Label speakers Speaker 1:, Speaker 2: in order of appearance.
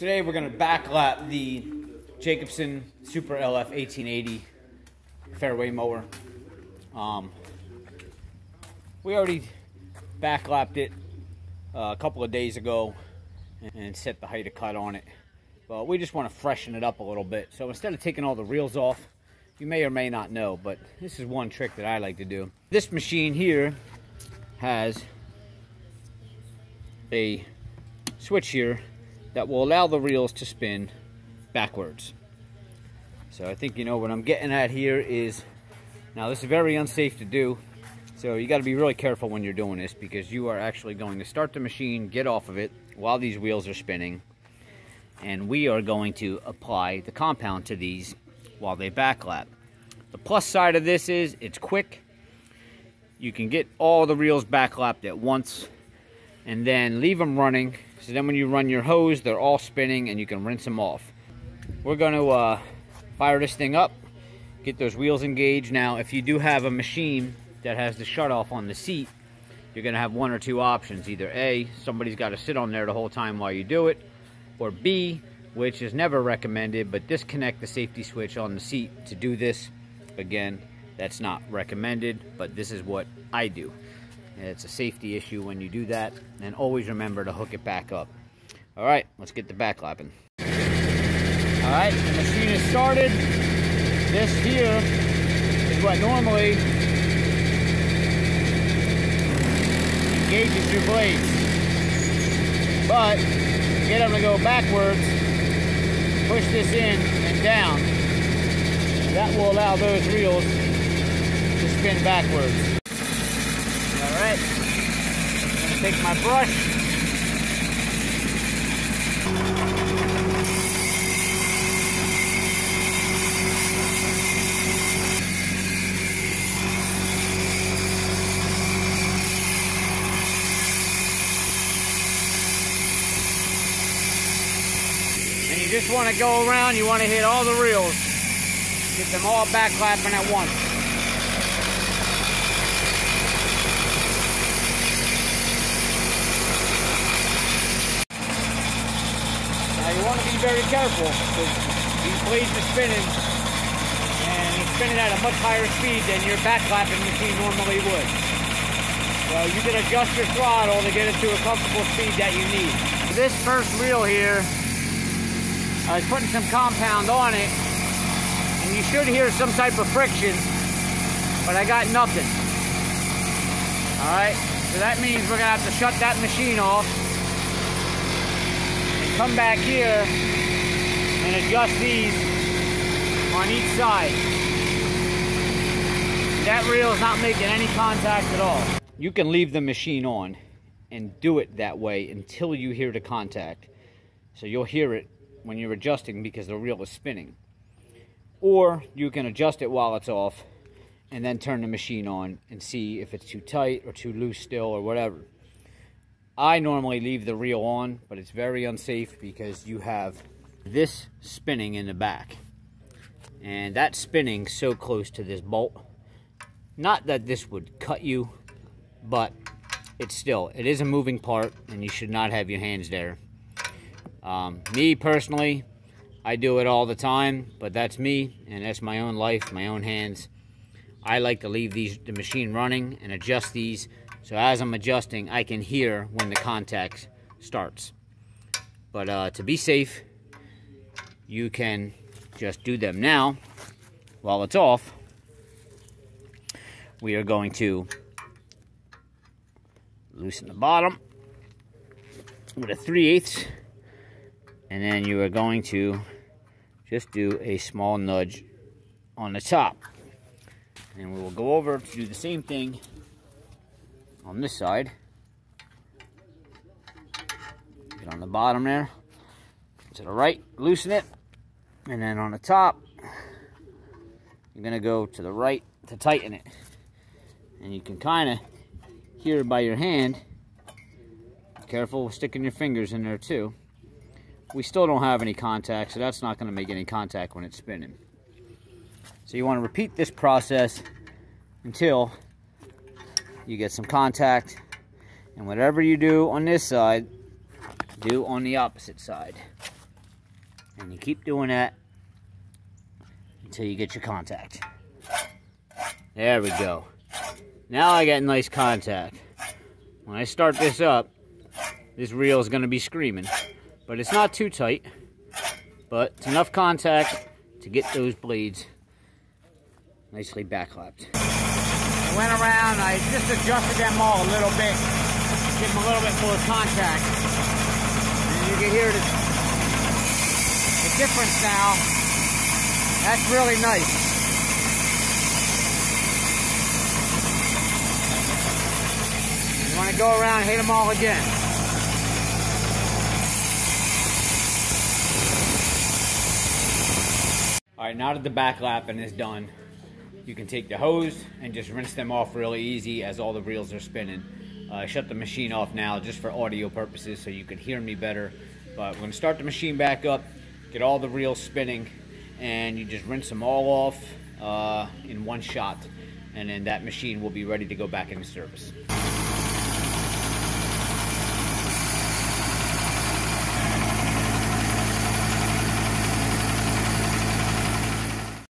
Speaker 1: Today we're going to backlap the Jacobsen Super LF 1880 fairway mower. Um, we already backlapped it uh, a couple of days ago and set the height of cut on it. But we just want to freshen it up a little bit. So instead of taking all the reels off, you may or may not know, but this is one trick that I like to do. This machine here has a switch here that will allow the reels to spin backwards. So I think you know what I'm getting at here is, now this is very unsafe to do, so you got to be really careful when you're doing this because you are actually going to start the machine, get off of it while these wheels are spinning, and we are going to apply the compound to these while they backlap. The plus side of this is it's quick. You can get all the reels backlapped at once and then leave them running. So then when you run your hose, they're all spinning and you can rinse them off. We're going to uh, fire this thing up, get those wheels engaged. Now, if you do have a machine that has the shut off on the seat, you're going to have one or two options. Either A, somebody's got to sit on there the whole time while you do it, or B, which is never recommended, but disconnect the safety switch on the seat to do this. Again, that's not recommended, but this is what I do. It's a safety issue when you do that, and always remember to hook it back up. All right, let's get the back lapping. All right, the machine is started. This here is what normally engages your blades. But, get them to go backwards, push this in and down. That will allow those reels to spin backwards. Take my brush. And you just want to go around, you want to hit all the reels. Get them all back lapping at once. Now you want to be very careful because these blades are spinning and they're spinning at a much higher speed than your back lapping machine normally would. So you can adjust your throttle to get it to a comfortable speed that you need. This first reel here, uh, I was putting some compound on it and you should hear some type of friction, but I got nothing. All right, so that means we're gonna have to shut that machine off come back here and adjust these on each side. That reel is not making any contact at all. You can leave the machine on and do it that way until you hear the contact. So you'll hear it when you're adjusting because the reel is spinning. Or you can adjust it while it's off and then turn the machine on and see if it's too tight or too loose still or whatever. I normally leave the reel on, but it's very unsafe because you have this spinning in the back. And that spinning so close to this bolt. Not that this would cut you, but it's still, it is a moving part and you should not have your hands there. Um, me personally, I do it all the time, but that's me and that's my own life, my own hands. I like to leave these the machine running and adjust these so as I'm adjusting I can hear when the contact starts. But uh, to be safe, you can just do them now while it's off. We are going to loosen the bottom with a 3 eighths and then you are going to just do a small nudge on the top and we will go over to do the same thing on this side. Get on the bottom there. To the right loosen it. And then on the top you're gonna go to the right to tighten it. And you can kind of hear by your hand. Careful sticking your fingers in there too. We still don't have any contact so that's not going to make any contact when it's spinning. So you want to repeat this process until you get some contact and whatever you do on this side do on the opposite side And you keep doing that until you get your contact. There we go. Now I got nice contact. When I start this up, this reel is going to be screaming. But it's not too tight. But it's enough contact to get those blades nicely backlapped. Went around, I just adjusted them all a little bit, give them a little bit more contact. And you can hear the, the difference now. That's really nice. You want to go around hit them all again. All right, now that the back lapping is done, you can take the hose and just rinse them off really easy as all the reels are spinning. Uh, shut the machine off now just for audio purposes so you can hear me better. But we're gonna start the machine back up, get all the reels spinning, and you just rinse them all off uh, in one shot. And then that machine will be ready to go back into service.